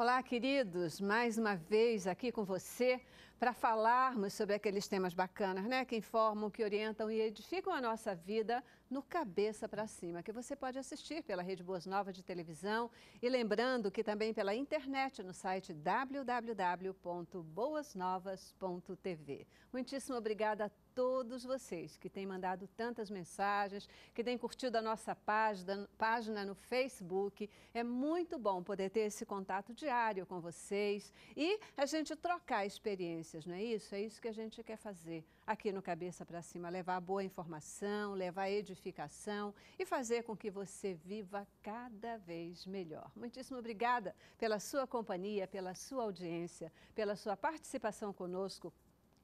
Olá, queridos, mais uma vez aqui com você para falarmos sobre aqueles temas bacanas, né? Que informam, que orientam e edificam a nossa vida no Cabeça para Cima, que você pode assistir pela Rede Boas Novas de televisão e lembrando que também pela internet no site www.boasnovas.tv. Muitíssimo obrigada a todos vocês que têm mandado tantas mensagens, que têm curtido a nossa página, página no Facebook. É muito bom poder ter esse contato diário com vocês e a gente trocar experiências, não é isso? É isso que a gente quer fazer aqui no Cabeça para Cima, levar boa informação, levar edificação e fazer com que você viva cada vez melhor. Muitíssimo obrigada pela sua companhia, pela sua audiência, pela sua participação conosco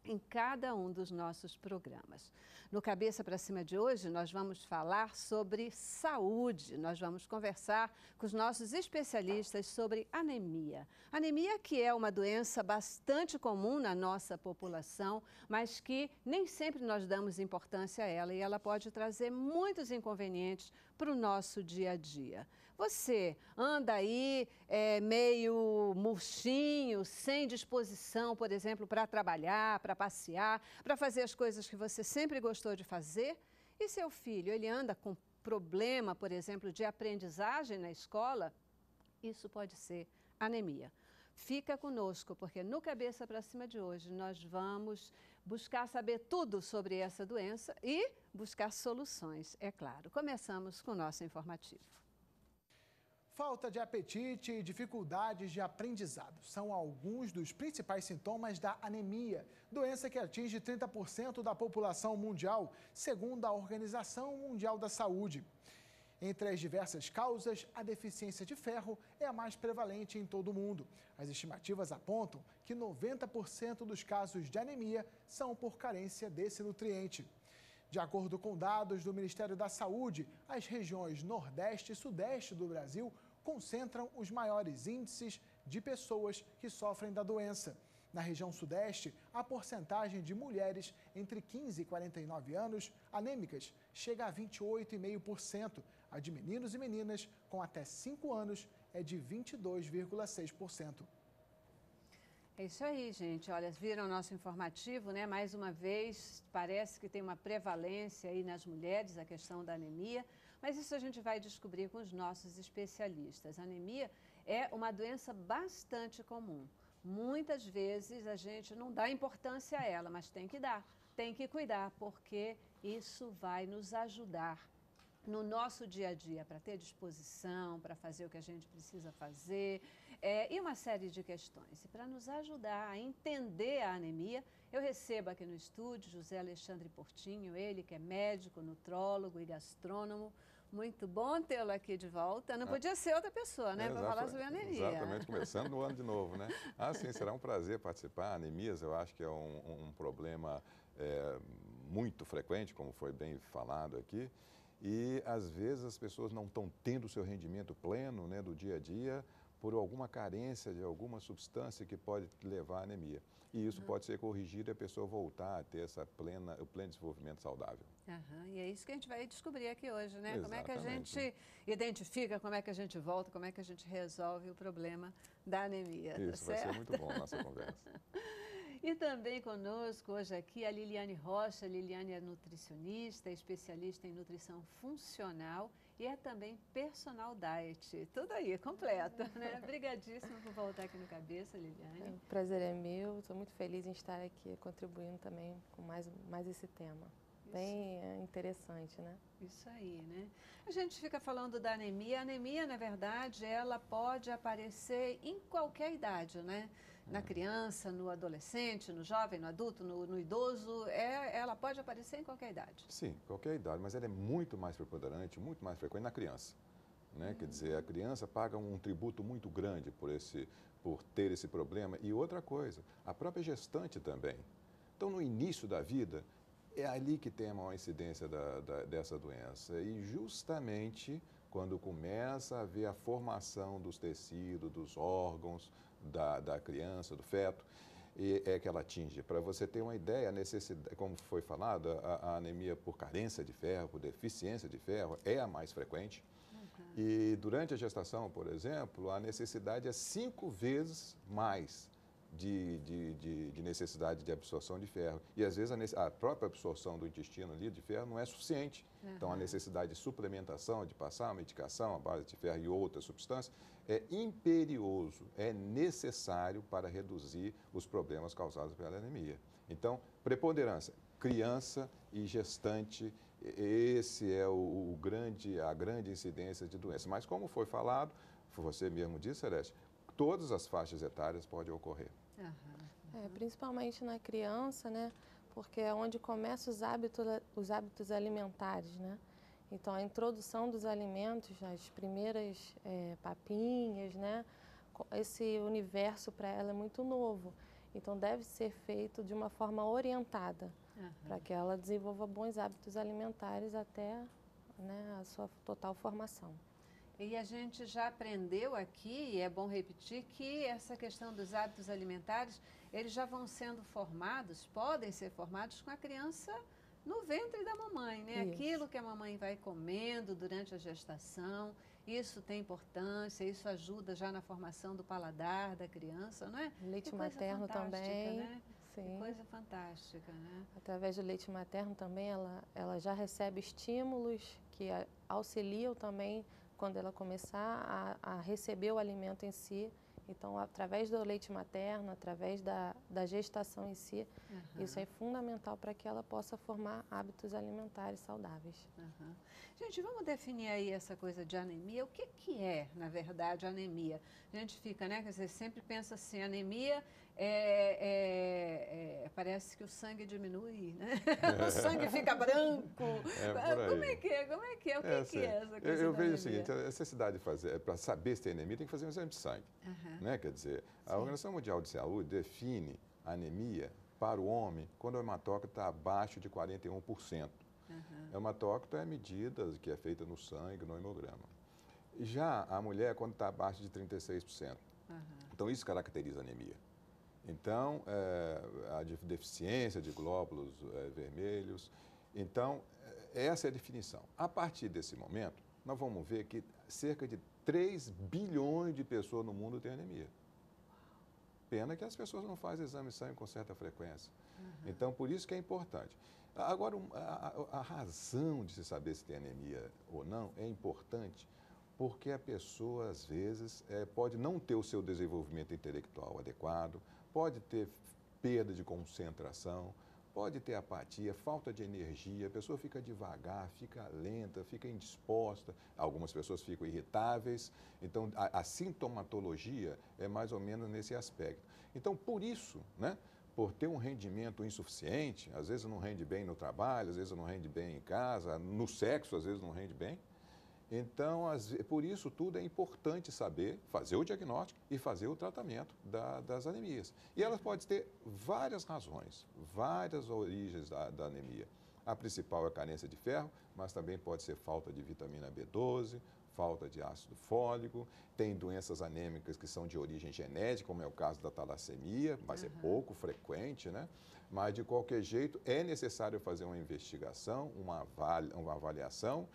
em cada um dos nossos programas. No Cabeça para Cima de hoje, nós vamos falar sobre saúde. Nós vamos conversar com os nossos especialistas sobre anemia. Anemia que é uma doença bastante comum na nossa população, mas que nem sempre nós damos importância a ela e ela pode trazer muitos inconvenientes para o nosso dia a dia. Você anda aí é, meio murchinho, sem disposição, por exemplo, para trabalhar, para passear, para fazer as coisas que você sempre gostou de fazer? E seu filho, ele anda com problema, por exemplo, de aprendizagem na escola? Isso pode ser anemia. Fica conosco, porque no Cabeça para Cima de hoje nós vamos buscar saber tudo sobre essa doença e buscar soluções, é claro. Começamos com o nosso informativo. Falta de apetite e dificuldades de aprendizado são alguns dos principais sintomas da anemia, doença que atinge 30% da população mundial, segundo a Organização Mundial da Saúde. Entre as diversas causas, a deficiência de ferro é a mais prevalente em todo o mundo. As estimativas apontam que 90% dos casos de anemia são por carência desse nutriente. De acordo com dados do Ministério da Saúde, as regiões Nordeste e Sudeste do Brasil concentram os maiores índices de pessoas que sofrem da doença. Na região Sudeste, a porcentagem de mulheres entre 15 e 49 anos anêmicas chega a 28,5%. A de meninos e meninas com até 5 anos é de 22,6%. É isso aí, gente. Olha, viram o nosso informativo, né? Mais uma vez, parece que tem uma prevalência aí nas mulheres a questão da anemia, mas isso a gente vai descobrir com os nossos especialistas. A anemia é uma doença bastante comum. Muitas vezes a gente não dá importância a ela, mas tem que dar, tem que cuidar, porque isso vai nos ajudar no nosso dia a dia para ter disposição, para fazer o que a gente precisa fazer é, e uma série de questões. E para nos ajudar a entender a anemia, eu recebo aqui no estúdio José Alexandre Portinho, ele que é médico, nutrólogo e gastrônomo, muito bom tê-lo aqui de volta. Não ah. podia ser outra pessoa, né, para falar sobre anemia. Exatamente, começando no ano de novo, né? Ah, sim, será um prazer participar. Anemias, eu acho que é um, um problema é, muito frequente, como foi bem falado aqui. E, às vezes, as pessoas não estão tendo o seu rendimento pleno né, do dia a dia por alguma carência de alguma substância que pode levar à anemia. E isso uhum. pode ser corrigido e a pessoa voltar a ter essa plena, o pleno desenvolvimento saudável. Uhum. E é isso que a gente vai descobrir aqui hoje, né? Exatamente. Como é que a gente identifica, como é que a gente volta, como é que a gente resolve o problema da anemia. Tá isso, tá vai ser muito bom a nossa conversa. E também conosco hoje aqui a Liliane Rocha. Liliane é nutricionista, especialista em nutrição funcional e é também personal diet. Tudo aí, completo, né? Obrigadíssima por voltar aqui no Cabeça, Liliane. É, o prazer é meu, estou muito feliz em estar aqui contribuindo também com mais, mais esse tema. Isso. Bem é, interessante, né? Isso aí, né? A gente fica falando da anemia. A anemia, na verdade, ela pode aparecer em qualquer idade, né? Na criança, no adolescente, no jovem, no adulto, no, no idoso, é, ela pode aparecer em qualquer idade. Sim, qualquer idade, mas ela é muito mais preponderante, muito mais frequente na criança. Né? Hum. Quer dizer, a criança paga um tributo muito grande por, esse, por ter esse problema. E outra coisa, a própria gestante também. Então, no início da vida, é ali que tem a maior incidência da, da, dessa doença. E justamente quando começa a haver a formação dos tecidos, dos órgãos, da, da criança, do feto, e é que ela atinge. Para você ter uma ideia, a necessidade, como foi falado, a, a, anemia por carência de ferro, por deficiência de ferro, é a mais frequente. Uhum. E durante a gestação, por exemplo, a necessidade é cinco vezes mais de, de, de, de necessidade de absorção de ferro. E às vezes a, a, própria absorção do intestino ali de ferro não é suficiente. Uhum. Então a necessidade de suplementação, de passar uma medicação à base de ferro e outras substâncias, é imperioso, é necessário para reduzir os problemas causados pela anemia. Então, preponderância, criança e gestante, esse é o, o grande, a grande incidência de doença. Mas como foi falado, você mesmo disse, Celeste, todas as faixas etárias podem ocorrer. Uhum. É, principalmente na criança, né? Porque é onde começam os hábitos, os hábitos alimentares, né? Então, a introdução dos alimentos, as primeiras é, papinhas, né? Esse universo para ela é muito novo. Então, deve ser feito de uma forma orientada, uhum. para que ela desenvolva bons hábitos alimentares até né, a sua total formação. E a gente já aprendeu aqui, e é bom repetir, que essa questão dos hábitos alimentares, eles já vão sendo formados, podem ser formados com a criança no ventre da mamãe, né? Isso. Aquilo que a mamãe vai comendo durante a gestação, isso tem importância, isso ajuda já na formação do paladar da criança, não é? Leite materno também. Né? Sim. Que coisa fantástica, né? Através do leite materno também, ela, ela já recebe estímulos que auxiliam também quando ela começar a, a receber o alimento em si. Então, através do leite materno, através da, da gestação em si, uhum. isso é fundamental para que ela possa formar hábitos alimentares saudáveis. Uhum. Gente, vamos definir aí essa coisa de anemia. O que, que é, na verdade, anemia? A gente fica, né? Quer dizer, sempre pensa assim, anemia é, é, é, parece que o sangue diminui, né? o sangue fica branco. É Como é que é? Como é que é? O que é, que é essa coisa Eu, eu vejo o seguinte, a necessidade de fazer, para saber se tem anemia, tem que fazer um exame de sangue. Uhum. Né? Quer dizer, a Sim. Organização Mundial de Saúde define anemia para o homem quando o hematócrito está abaixo de 41%. Uhum. O hematócrito é a medida que é feita no sangue, no hemograma. Já a mulher, quando está abaixo de 36%. Uhum. Então, isso caracteriza anemia. Então, é, a deficiência de glóbulos é, vermelhos. Então, é, essa é a definição. A partir desse momento, nós vamos ver que cerca de 3 bilhões de pessoas no mundo têm anemia. Pena que as pessoas não fazem exame de sangue com certa frequência. Uhum. Então, por isso que é importante. Agora, a, a, razão de se saber se tem anemia ou não é importante porque a pessoa, às vezes, é, pode não ter o seu desenvolvimento intelectual adequado, pode ter perda de concentração, pode ter apatia, falta de energia, a pessoa fica devagar, fica lenta, fica indisposta, algumas pessoas ficam irritáveis. Então, a, a sintomatologia é mais ou menos nesse aspecto. Então, por isso, né? por ter um rendimento insuficiente, às vezes não rende bem no trabalho, às vezes não rende bem em casa, no sexo, às vezes não rende bem. Então, as, por isso tudo é importante saber fazer o diagnóstico e fazer o tratamento da, das anemias. E elas podem ter várias razões, várias origens da, da anemia. A principal é a carência de ferro, mas também pode ser falta de vitamina B12, falta de ácido fólico, tem doenças anêmicas que são de origem genética, como é o caso da talassemia, mas uhum. é pouco frequente, né? Mas, de qualquer jeito, é necessário fazer uma investigação, uma, avali uma avaliação,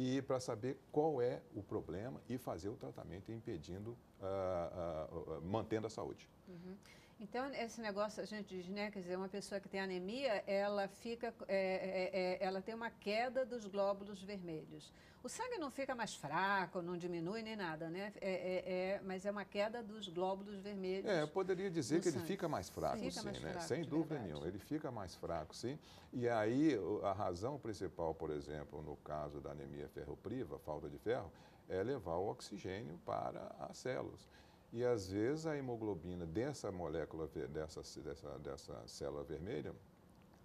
e para saber qual é o problema e fazer o tratamento impedindo, uh, uh, uh, mantendo a saúde. Uhum. Então, esse negócio, a gente diz, né, quer dizer, uma pessoa que tem anemia, ela fica, é, é, é, ela tem uma queda dos glóbulos vermelhos. O sangue não fica mais fraco, não diminui nem nada, né? É, é, é mas é uma queda dos glóbulos vermelhos. É, eu poderia dizer que sangue. ele fica mais fraco, fica sim, mais né? Fraco, Sem dúvida verdade. nenhuma, ele fica mais fraco, sim. E aí, a razão principal, por exemplo, no caso da anemia ferropriva, falta de ferro, é levar o oxigênio para as células. E às vezes a hemoglobina dessa molécula, dessa, dessa, dessa célula vermelha,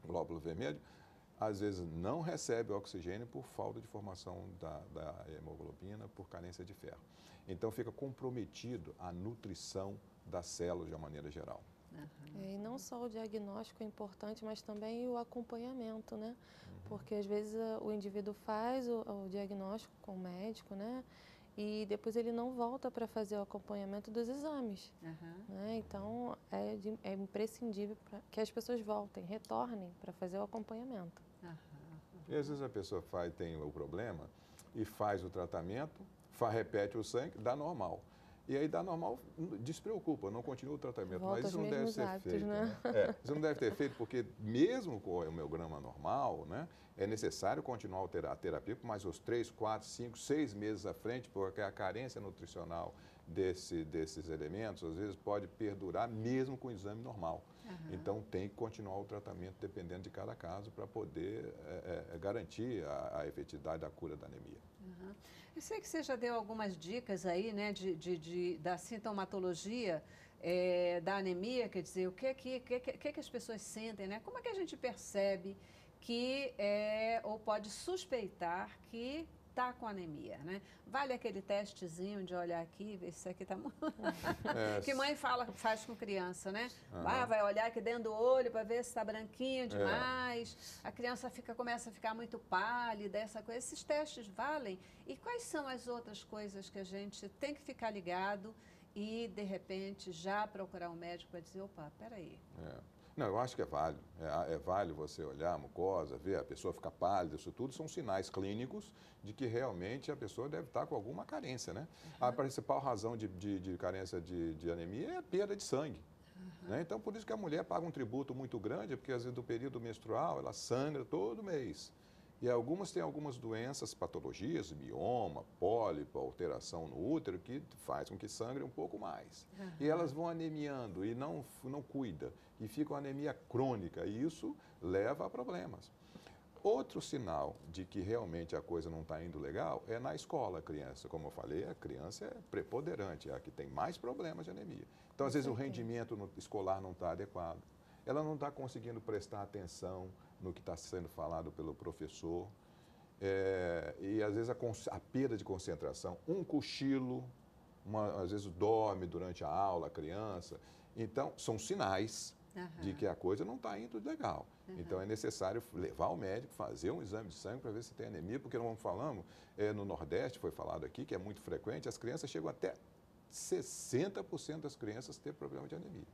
glóbulo vermelho, às vezes não recebe oxigênio por falta de formação da, da hemoglobina, por carência de ferro. Então fica comprometido a nutrição das células de uma maneira geral. Uhum. E não só o diagnóstico é importante, mas também o acompanhamento, né? Uhum. Porque às vezes o indivíduo faz o, o diagnóstico com o médico, né? E depois ele não volta para fazer o acompanhamento dos exames. Uhum. Né? Então, é, de, é imprescindível que as pessoas voltem, retornem para fazer o acompanhamento. Uhum. E às vezes a pessoa faz, tem o problema e faz o tratamento, repete o sangue, dá normal. E aí dá normal, despreocupa, não continua o tratamento. Volta Mas isso não deve ser hábitos, feito. Né? Né? É, isso não deve ter feito porque mesmo com o hemograma normal, né, é necessário continuar a terapia por mais uns 3, 4, 5, 6 meses à frente, porque a carência nutricional desse, desses elementos, às vezes, pode perdurar mesmo com o exame normal. Uhum. Então, tem que continuar o tratamento dependendo de cada caso para poder é, é, garantir a, a, efetividade da cura da anemia. Uhum. Eu sei que você já deu algumas dicas aí, né, de, de, de da sintomatologia é, da anemia, quer dizer, o que que, que, que, que as pessoas sentem, né? Como é que a gente percebe que é, ou pode suspeitar que está com anemia, né? Vale aquele testezinho de olhar aqui, ver se isso aqui está... É. que mãe fala, faz com criança, né? Uhum. Ah, vai olhar aqui dentro do olho para ver se está branquinho é. demais. É. A criança fica, começa a ficar muito pálida, essa coisa. Esses testes valem? E quais são as outras coisas que a gente tem que ficar ligado e, de repente, já procurar um médico para dizer, opa, peraí. É. Não, eu acho que é válido. É, é válido você olhar a mucosa, ver a pessoa ficar pálida, isso tudo são sinais clínicos de que realmente a pessoa deve estar com alguma carência, né? Uhum. A principal razão de, de, de carência de, de, anemia é a perda de sangue. Uhum. Né? Então, por isso que a mulher paga um tributo muito grande, porque às vezes do período menstrual ela sangra todo mês. E algumas têm algumas doenças, patologias, mioma, pólipo, alteração no útero, que faz com que sangre um pouco mais. Uhum. E elas vão anemiando e não, não cuida. E fica uma anemia crônica. E isso leva a problemas. Outro sinal de que realmente a coisa não está indo legal é na escola, a criança. Como eu falei, a criança é preponderante, é a que tem mais problemas de anemia. Então, às vezes, o rendimento escolar não está adequado. Ela não está conseguindo prestar atenção no que está sendo falado pelo professor. É, e às vezes a, a, perda de concentração, um cochilo, uma, às vezes dorme durante a aula a criança. Então, são sinais uhum. de que a coisa não está indo legal. Uhum. Então, é necessário levar o médico, fazer um exame de sangue para ver se tem anemia, porque não falamos, é, no Nordeste, foi falado aqui, que é muito frequente, as crianças chegam até 60% das crianças ter problema de anemia.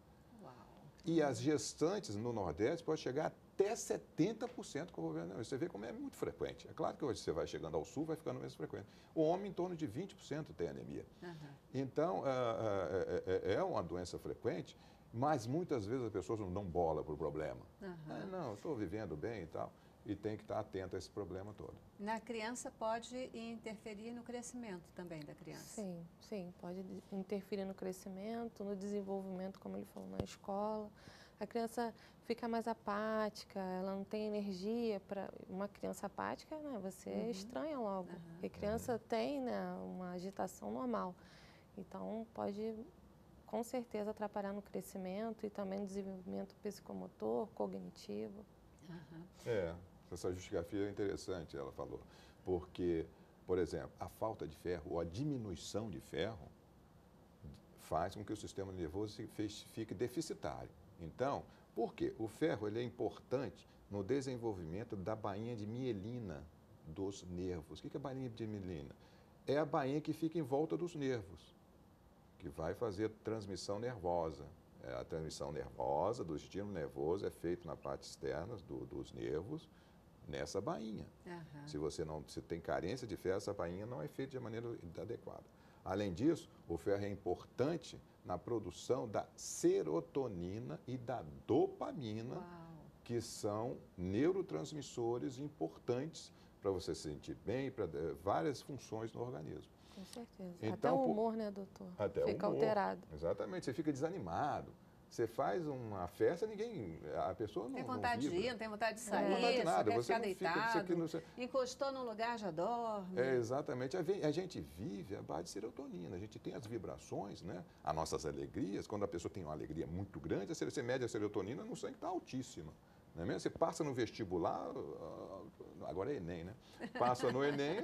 E as gestantes no Nordeste pode chegar até 70% com o governo. Você vê como é muito frequente. É claro que hoje você vai chegando ao sul, vai ficando menos frequente. O homem, em torno de 20% tem anemia. Uhum. Então, é, é, é, uma doença frequente, mas muitas vezes as pessoas não dão bola para o problema. Uhum. Ah, não, estou vivendo bem e tal e tem que estar atento a esse problema todo. Na criança pode interferir no crescimento também da criança? Sim, sim, pode interferir no crescimento, no desenvolvimento, como ele falou, na escola. A criança fica mais apática, ela não tem energia para uma criança apática, né? Você uhum. estranha logo. Uhum. Porque criança uhum. tem, né, uma agitação normal. Então pode com certeza atrapalhar no crescimento e também no desenvolvimento psicomotor, cognitivo. Uhum. É, essa justificativa é interessante, ela falou, porque, por exemplo, a falta de ferro ou a diminuição de ferro faz com que o sistema nervoso fique deficitário. Então, por quê? O ferro ele é importante no desenvolvimento da bainha de mielina dos nervos. O que é a bainha de mielina? É a bainha que fica em volta dos nervos, que vai fazer transmissão nervosa. É, a transmissão nervosa, do estímulo nervoso, é feito na parte externa do, dos nervos, nessa bainha. Uhum. Se você não se tem carência de ferro, essa bainha não é feita de maneira adequada. Além disso, o ferro é importante na produção da serotonina e da dopamina, Uau. que são neurotransmissores importantes para você se sentir bem, para eh, várias funções no organismo. Com certeza. Então, até o humor, né, doutor? Até fica o humor. alterado. Exatamente, você fica desanimado. Você faz uma festa, ninguém. A pessoa não. Tem vontade não de ir, não tem vontade de sair, não tem vontade de nada. Você, você ficar deitado. Fica, você... Encostou num lugar, já dorme. É, exatamente. A gente vive a base de serotonina. A gente tem as vibrações, né? As nossas alegrias. Quando a pessoa tem uma alegria muito grande, você mede a serotonina no sangue está altíssima. Não é mesmo? Você passa no vestibular, agora é Enem, né? Passa no Enem,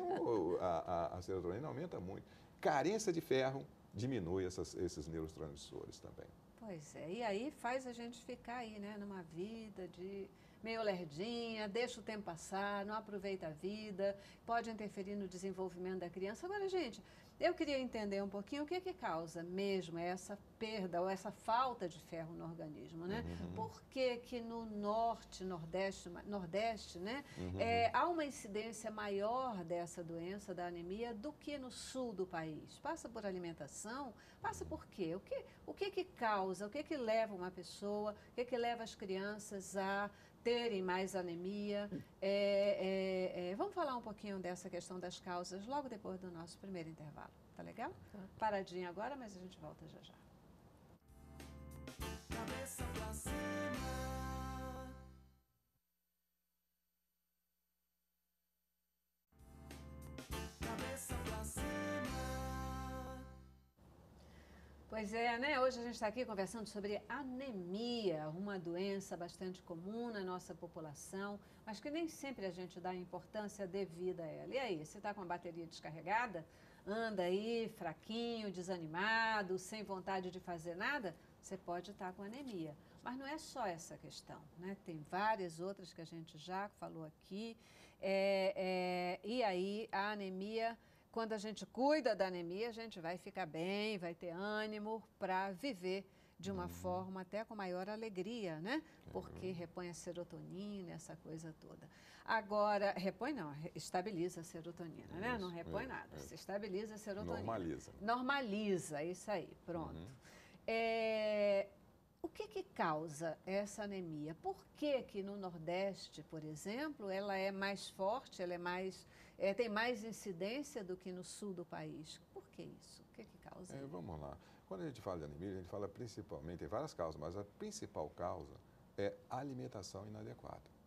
a, a, a serotonina aumenta muito. Carência de ferro diminui essas, esses neurotransmissores também. Pois é, e aí faz a gente ficar aí, né, numa vida de meio lerdinha, deixa o tempo passar, não aproveita a vida, pode interferir no desenvolvimento da criança. Agora, gente, eu queria entender um pouquinho o que, que causa mesmo essa perda ou essa falta de ferro no organismo, né? Uhum. Por que, que no norte, nordeste, nordeste né, uhum. é, há uma incidência maior dessa doença, da anemia, do que no sul do país? Passa por alimentação? Passa por quê? O que, o que, que causa, o que, que leva uma pessoa, o que, que leva as crianças a terem mais anemia. É, é, é, vamos falar um pouquinho dessa questão das causas logo depois do nosso primeiro intervalo. Tá legal? Tá. Paradinho agora, mas a gente volta já já. Pois é, né? Hoje a gente está aqui conversando sobre anemia, uma doença bastante comum na nossa população, mas que nem sempre a gente dá importância devida a ela. E aí, você está com a bateria descarregada? Anda aí fraquinho, desanimado, sem vontade de fazer nada? Você pode estar com anemia. Mas não é só essa questão, né? Tem várias outras que a gente já falou aqui. É, é, e aí, a anemia quando a gente cuida da anemia, a gente vai ficar bem, vai ter ânimo para viver de uma uhum. forma até com maior alegria, né? Porque repõe a serotonina, essa coisa toda. Agora, repõe não, estabiliza a serotonina, né? Isso, não repõe é, nada, é. se estabiliza a serotonina. Normaliza. Normaliza, isso aí, pronto. Uhum. É, o que que causa essa anemia? Por que que no Nordeste, por exemplo, ela é mais forte, ela é mais é, tem mais incidência do que no sul do país. Por que isso? O que, que causa? É, vamos lá. Quando a gente fala de anemia, a gente fala principalmente, tem várias causas, mas a principal causa é alimentação inadequada.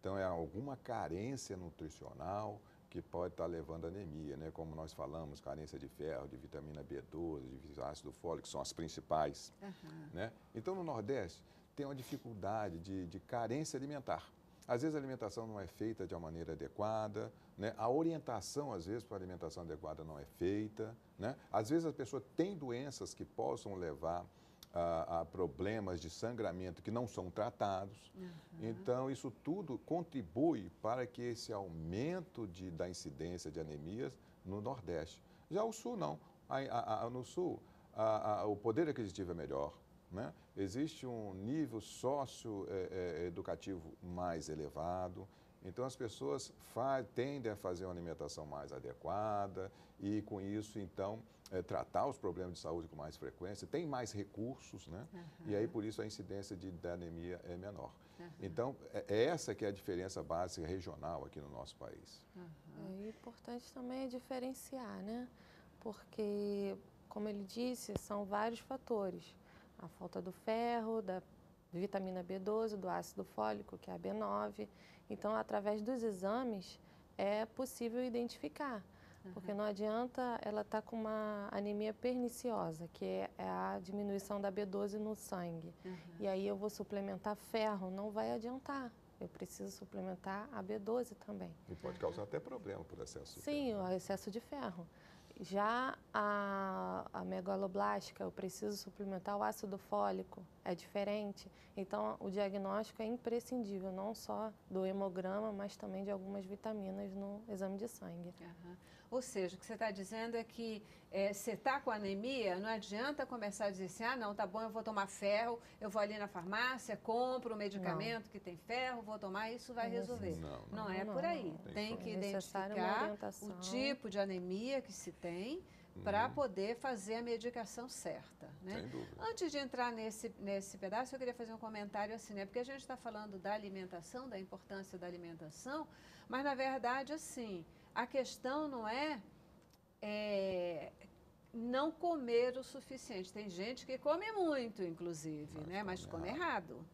Então, é alguma carência nutricional que pode estar levando a anemia, né? Como nós falamos, carência de ferro, de vitamina B12, de ácido fólico, que são as principais. Uhum. Né? Então, no Nordeste, tem uma dificuldade de, de carência alimentar. Às vezes a alimentação não é feita de uma maneira adequada, né? a orientação, às vezes, para a alimentação adequada não é feita. Né? Às vezes a pessoa tem doenças que possam levar a, a problemas de sangramento que não são tratados. Uhum. Então, isso tudo contribui para que esse aumento de, da incidência de anemias no Nordeste. Já o Sul, não. A, a, no Sul, o poder aquisitivo é melhor, né? Existe um nível socioeducativo mais elevado, então as pessoas tendem a fazer uma alimentação mais adequada e com isso então é, tratar os problemas de saúde com mais frequência, tem mais recursos, né? Uhum. E aí por isso a incidência de, de anemia é menor. Uhum. Então é, é, essa que é a diferença básica regional aqui no nosso país. Uhum. É importante também é diferenciar, né? Porque, como ele disse, são vários fatores a falta do ferro, da vitamina B12, do ácido fólico, que é a B9. Então, através dos exames, é possível identificar. Uhum. Porque não adianta ela estar tá com uma anemia perniciosa, que é, é a diminuição da B12 no sangue. Uhum. E aí eu vou suplementar ferro, não vai adiantar. Eu preciso suplementar a B12 também. E pode causar até problema por excesso de Sim, ferro. Sim, o excesso de ferro. Já a, a megaloblástica, eu preciso suplementar o ácido fólico, é diferente. Então, o diagnóstico é imprescindível, não só do hemograma, mas também de algumas vitaminas no exame de sangue. Uhum. Ou seja, o que você está dizendo é que é, você está com anemia, não adianta começar a dizer assim, ah, não, tá bom, eu vou tomar ferro, eu vou ali na farmácia, compro o um medicamento não. que tem ferro, vou tomar, isso vai resolver. Não, não, não é por aí. Tem, tem que identificar o tipo de anemia que se tem para uhum. poder fazer a medicação certa. Né? Sem dúvida. Antes de entrar nesse, nesse pedaço, eu queria fazer um comentário assim, né? Porque a gente está falando da alimentação, da importância da alimentação, mas na verdade, assim, a questão não é, é, não comer o suficiente. Tem gente que come muito, inclusive, mas né? mas come errado.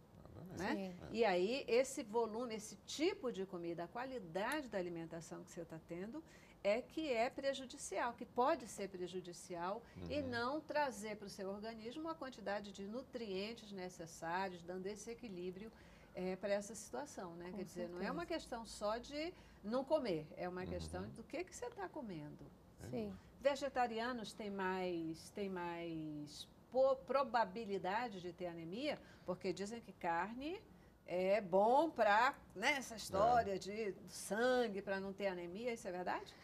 Né? E aí, esse volume, esse tipo de comida, a qualidade da alimentação que você está tendo, é que é prejudicial, que pode ser prejudicial uhum. e não trazer para o seu organismo a quantidade de nutrientes necessários, dando esse equilíbrio é, para essa situação, né? Com Quer certeza. dizer, não é uma questão só de não comer, é uma uhum. questão do que, que você está comendo. Sim. Vegetarianos têm mais, têm mais probabilidade de ter anemia, porque dizem que carne é bom para né, essa história é. de sangue, para não ter anemia, isso é verdade?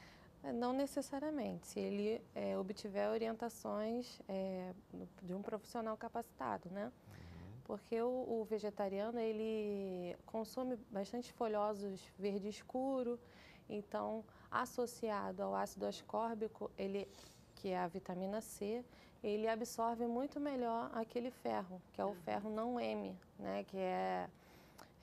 É, não necessariamente. Se ele é, obtiver orientações é, de um profissional capacitado, né? Uhum. Porque o, o, vegetariano, ele consome bastante folhosos verde escuro, então, associado ao ácido ascórbico, ele, que é a vitamina C, ele absorve muito melhor aquele ferro, que é o uhum. ferro não M, né? Que é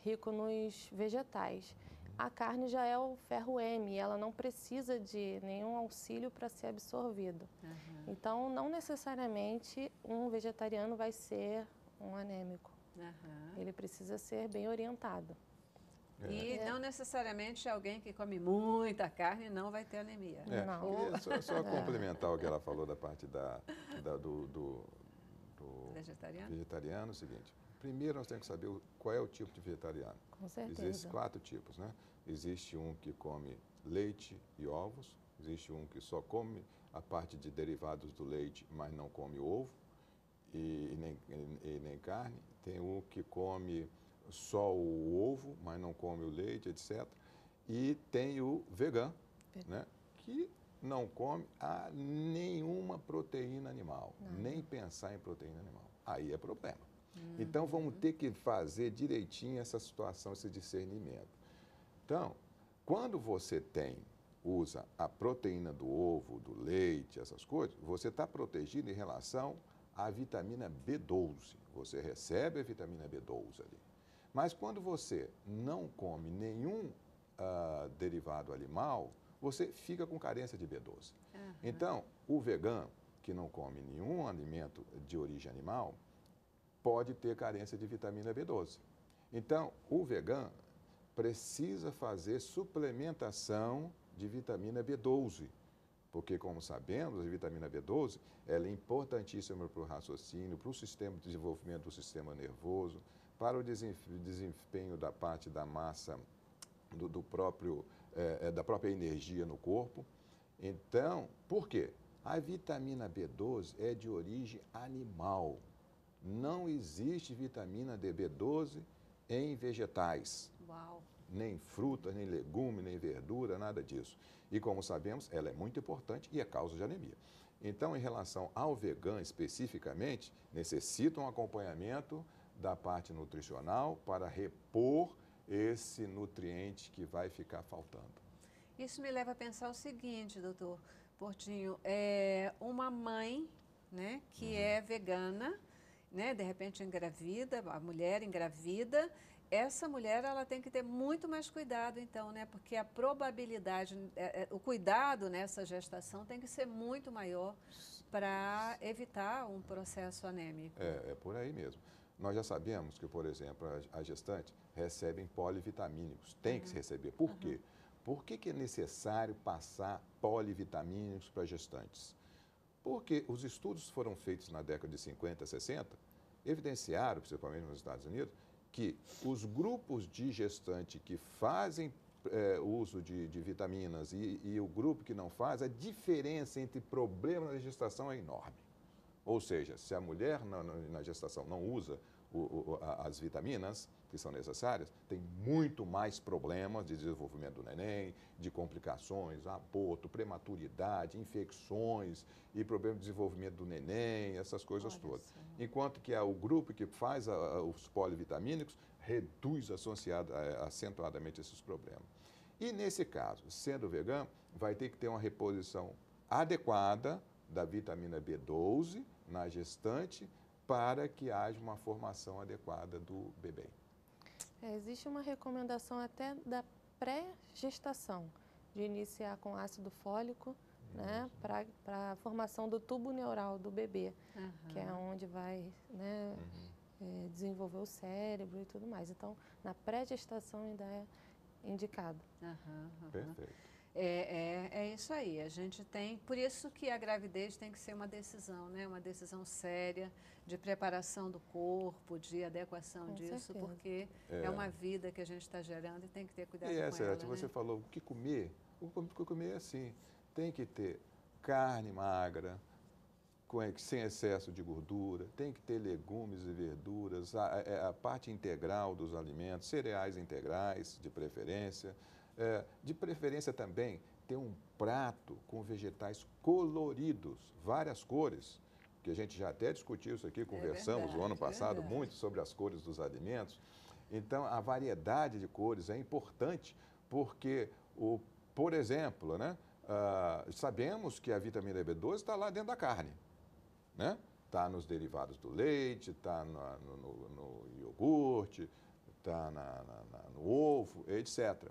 rico nos vegetais. A carne já é o ferro M, ela não precisa de nenhum auxílio para ser absorvido. Uhum. Então, não necessariamente um vegetariano vai ser um anêmico. Uhum. Ele precisa ser bem orientado. É. E não necessariamente alguém que come muita carne não vai ter anemia. É. Não. Só, só é. complementar o que ela falou da parte da, da do, do, do vegetariano. vegetariano, é o seguinte. Primeiro nós temos que saber qual é o tipo de vegetariano. Com certeza. Existem quatro tipos, né? Existe um que come leite e ovos, existe um que só come a parte de derivados do leite, mas não come ovo e, e nem, e, e nem carne. Tem um que come só o ovo, mas não come o leite, etc. E tem o vegano, né? que não come a nenhuma proteína animal, não. nem pensar em proteína animal. Aí é problema. Uhum. Então vamos ter que fazer direitinho essa situação, esse discernimento. Então, quando você tem, usa a proteína do ovo, do leite, essas coisas, você está protegido em relação à vitamina B12. Você recebe a vitamina B12 ali. Mas quando você não come nenhum uh, derivado animal, você fica com carência de B12. Uhum. Então, o vegano que não come nenhum alimento de origem animal pode ter carência de vitamina B12. Então, o vegano precisa fazer suplementação de vitamina B12, porque, como sabemos, a vitamina B12 ela é importantíssima para o raciocínio, para o sistema de desenvolvimento do sistema nervoso, para o desempenho da parte da massa, do, do próprio, é, da própria energia no corpo. Então, por quê? A vitamina B12 é de origem animal. Não existe vitamina B12 em vegetais. Uau. Nem fruta, nem legume, nem verdura, nada disso. E como sabemos, ela é muito importante e é causa de anemia. Então, em relação ao vegano especificamente, necessita um acompanhamento da parte nutricional para repor esse nutriente que vai ficar faltando. Isso me leva a pensar o seguinte, doutor Portinho, é uma mãe né, que uhum. é vegana, né, de repente engravida, a mulher engravida, essa mulher ela tem que ter muito mais cuidado então, né, porque a probabilidade, é, é, o cuidado nessa gestação tem que ser muito maior para evitar um processo anêmico. É, é por aí mesmo. Nós já sabemos que, por exemplo, a gestante recebem polivitamínicos, tem uhum. que se receber. Por uhum. quê? Por que, que é necessário passar polivitamínicos para gestantes? Porque os estudos foram feitos na década de 50, 60, evidenciaram, principalmente nos Estados Unidos, que os grupos de gestante que fazem é, uso de, de vitaminas e, e, o grupo que não faz, a diferença entre problemas na gestação é enorme. Ou seja, se a mulher na, na gestação não usa o, o, as vitaminas que são necessárias, tem muito mais problemas de desenvolvimento do neném, de complicações, aborto, prematuridade, infecções e problemas de desenvolvimento do neném, essas coisas Olha todas. Enquanto que o grupo que faz a, a, os polivitamínicos reduz associado, acentuadamente esses problemas. E nesse caso, sendo vegano, vai ter que ter uma reposição adequada da vitamina B12 na gestante para que haja uma formação adequada do bebê. É, existe uma recomendação até da pré-gestação, de iniciar com ácido fólico, né, para a formação do tubo neural do bebê, uhum. que é onde vai né, uhum. é, desenvolver o cérebro e tudo mais. Então, na pré-gestação ainda é indicado. Uhum, Perfeito. É, é, é, isso aí. A gente tem, por isso que a gravidez tem que ser uma decisão, né? Uma decisão séria de preparação do corpo, de adequação Com disso, certeza. porque é. é. uma vida que a gente está gerando e tem que ter cuidado e é, com ela. Né? Você falou o que comer. O que comer é assim, tem que ter carne magra, sem excesso de gordura, tem que ter legumes e verduras, a, a, é, a parte integral dos alimentos, cereais integrais, de preferência. É, de preferência também ter um prato com vegetais coloridos, várias cores, que a gente já até discutiu isso aqui, conversamos é verdade, o ano passado muito sobre as cores dos alimentos. Então, a variedade de cores é importante porque, o, por exemplo, né, uh, sabemos que a vitamina B12 está lá dentro da carne né? Está nos derivados do leite, está no, no, no, iogurte, está no ovo, etc.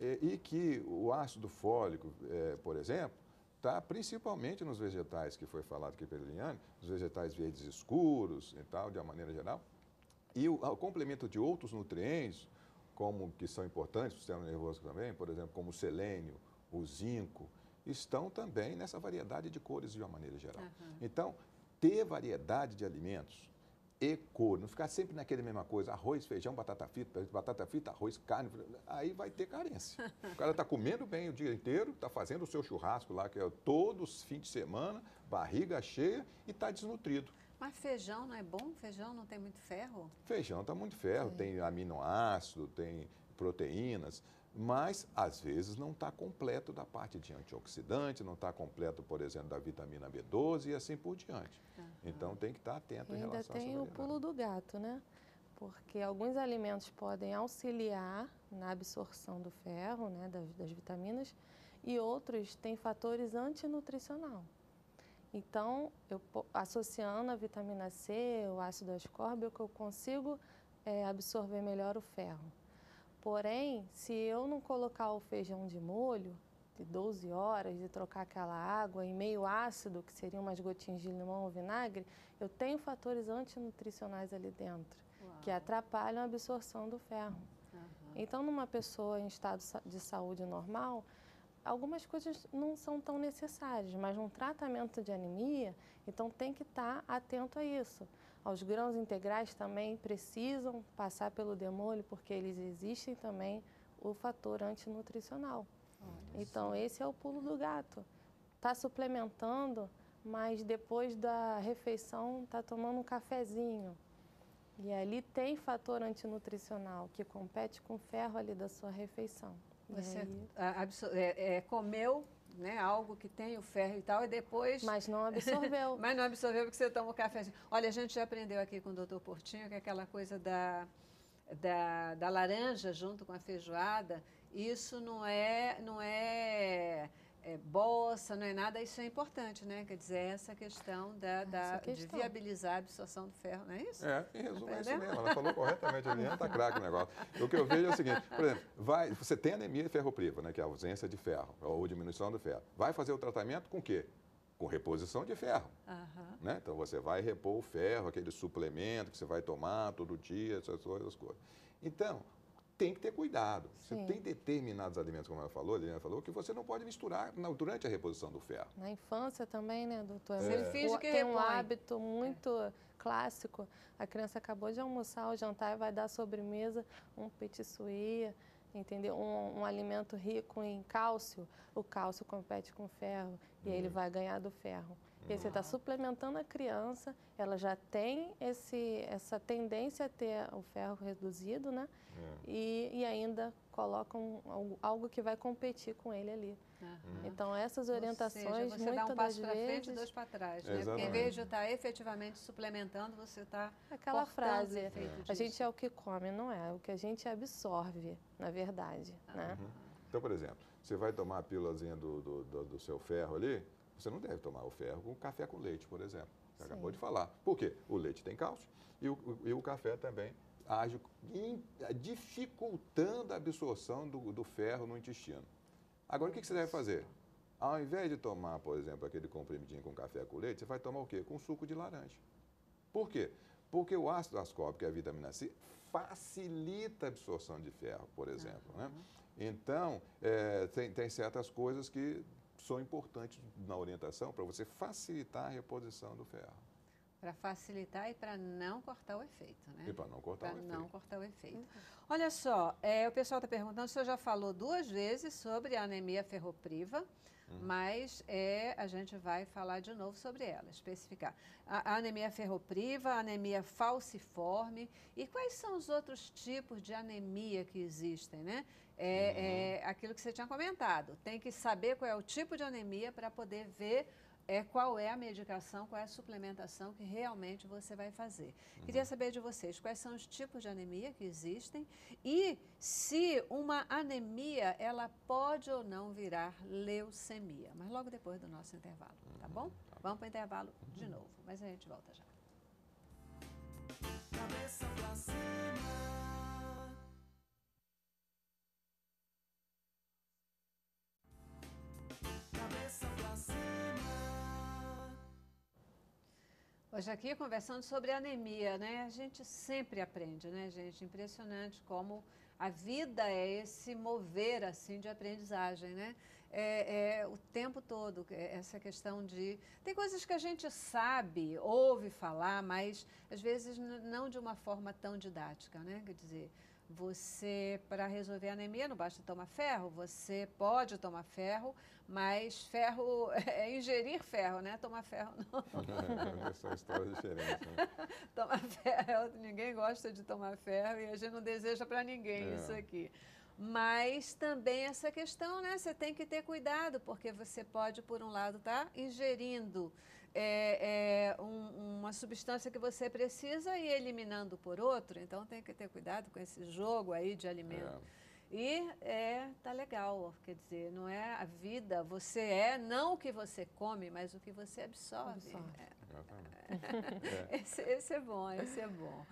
E, e, que o ácido fólico, é, por exemplo, está principalmente nos vegetais, que foi falado aqui pela Eliane, os vegetais verdes escuros e tal, de uma maneira geral. E o, o complemento de outros nutrientes, como que são importantes para o sistema nervoso também, por exemplo, como o selênio, o zinco, estão também nessa variedade de cores de uma maneira geral. Uhum. Então, ter variedade de alimentos e cor, não ficar sempre naquela mesma coisa, arroz, feijão, batata frita, batata frita, arroz, carne, aí vai ter carência. O cara está comendo bem o dia inteiro, está fazendo o seu churrasco lá, que é todos os fins de semana, barriga cheia e está desnutrido. Mas feijão não é bom? Feijão não tem muito ferro? Feijão está muito ferro, é. tem aminoácido, tem proteínas mas às vezes não está completo da parte de antioxidante, não está completo, por exemplo, da vitamina B12 e assim por diante. Uhum. Então tem que estar tá atento em relação Ainda tem o pulo do gato, né? Porque alguns alimentos podem auxiliar na absorção do ferro, né, das, das vitaminas, e outros têm fatores antinutricional. Então, eu, associando a vitamina C, o ácido ascórbico, eu consigo é, absorver melhor o ferro. Porém, se eu não colocar o feijão de molho, de 12 horas, de trocar aquela água em meio ácido, que seriam umas gotinhas de limão ou vinagre, eu tenho fatores antinutricionais ali dentro, Uau. que atrapalham a absorção do ferro. Uhum. Então, numa pessoa em estado de saúde normal, algumas coisas não são tão necessárias, mas num tratamento de anemia, então tem que estar atento a isso. Os grãos integrais também precisam passar pelo demolho, porque eles existem também o fator antinutricional. então, esse é o pulo do gato. Está suplementando, mas depois da refeição está tomando um cafezinho. E ali tem fator antinutricional que compete com o ferro ali da sua refeição. Você aí... é, é, comeu né, algo que tem o ferro e tal, e depois... Mas não absorveu. Mas não absorveu porque você toma o café. Olha, a gente já aprendeu aqui com o doutor Portinho que é aquela coisa da, da, da laranja junto com a feijoada, isso não é, não é é, bossa, não é nada, isso é importante, né? Quer dizer, essa questão, da, da questão. de viabilizar a absorção do ferro, não é isso? É, em resumo é isso mesmo. Ela falou corretamente, a está craque o negócio. O que eu vejo é o seguinte, por exemplo, vai, você tem anemia ferropriva, né? Que é a ausência de ferro, ou diminuição do ferro. Vai fazer o tratamento com o quê? Com reposição de ferro. Uhum. Né? Então, você vai repor o ferro, aquele suplemento que você vai tomar todo dia, essas coisas. Então, tem que ter cuidado. Sim. Você tem determinados alimentos, como ela falou, a Liliana falou, que você não pode misturar durante a reposição do ferro. Na infância também, né, doutor? É. Ele finge que tem repõe. um hábito muito é. clássico. A criança acabou de almoçar ou jantar e vai dar sobremesa um petit entendeu? Um, um, alimento rico em cálcio. O cálcio compete com ferro e aí ele uhum. vai ganhar do ferro. E aí você está suplementando a criança, ela já tem esse, essa tendência a ter o ferro reduzido, né? É. E, e ainda colocam algo, algo que vai competir com ele ali. Uhum. Então, essas orientações, Ou seja, você dá um passo para frente e dois para trás. Né? Porque em vez de estar efetivamente suplementando, você está Aquela frase, a gente é o que come, não é? é o que a gente absorve, na verdade. Uhum. Né? Então, por exemplo, você vai tomar a pílulazinha do, do, do, do seu ferro ali, você não deve tomar o ferro com café com leite, por exemplo. Você Sim. acabou de falar. Por quê? O leite tem cálcio e o, e o café também age dificultando a absorção do, do, ferro no intestino. Agora, o que, que você deve fazer? Ao invés de tomar, por exemplo, aquele comprimidinho com café com leite, você vai tomar o quê? Com suco de laranja. Por quê? Porque o ácido ascórbico, que é a vitamina C, facilita a absorção de ferro, por exemplo. Uhum. Né? Então, é, tem, tem certas coisas que são importantes na orientação para você facilitar a reposição do ferro. Para facilitar e para não cortar o efeito, né? E para não cortar pra o efeito. não cortar o efeito. Uhum. Olha só, é, o pessoal está perguntando, o senhor já falou duas vezes sobre a anemia ferropriva, uhum. mas é, a gente vai falar de novo sobre ela, especificar. A, a anemia ferropriva, a anemia falciforme e quais são os outros tipos de anemia que existem, né? É, uhum. é aquilo que você tinha comentado, tem que saber qual é o tipo de anemia para poder ver é qual é a medicação, qual é a suplementação que realmente você vai fazer. Uhum. Queria saber de vocês quais são os tipos de anemia que existem e se uma anemia ela pode ou não virar leucemia. Mas logo depois do nosso intervalo, tá bom? Uhum. Tá Vamos para o intervalo de novo, mas a gente volta já. Cabeça pra cima. Hoje aqui conversando sobre anemia, né? A gente sempre aprende, né, gente? Impressionante como a vida é esse mover assim de aprendizagem, né? É, é, o tempo todo é, essa questão de tem coisas que a gente sabe, ouve falar, mas às vezes não de uma forma tão didática, né? Quer dizer, você, para resolver a anemia, não basta tomar ferro, você pode tomar ferro, mas ferro é ingerir ferro, né? Tomar ferro não. Essa é história diferente. Né? tomar ferro, ninguém gosta de tomar ferro e a gente não deseja para ninguém é. isso aqui. Mas também essa questão, né? Você tem que ter cuidado, porque você pode, por um lado, estar tá ingerindo é, é um, uma substância que você precisa e eliminando por outro. Então tem que ter cuidado com esse jogo aí de alimento. É. E é, tá legal, quer dizer, não é a vida, você é não o que você come, mas o que você absorve. absorve. É. esse, esse é bom, esse é bom.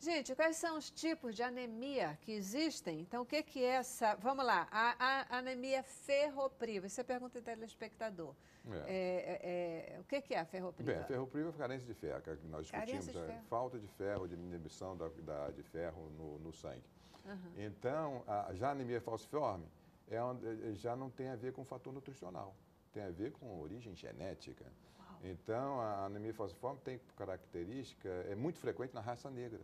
Gente, quais são os tipos de anemia que existem? Então, o que, que é essa. Vamos lá, a, a anemia ferropriva. Isso é pergunta do telespectador. É. É, é, é o que, que é a ferropriva? Bem, a ferropriva é carência de ferro, que nós discutimos, de é falta de ferro, diminuição da, da, de ferro no, no sangue. Uhum. Então, a, já a anemia falciforme é, é, já não tem a ver com fator nutricional, tem a ver com origem genética. Uau. Então, a anemia falciforme tem característica, é muito frequente na raça negra.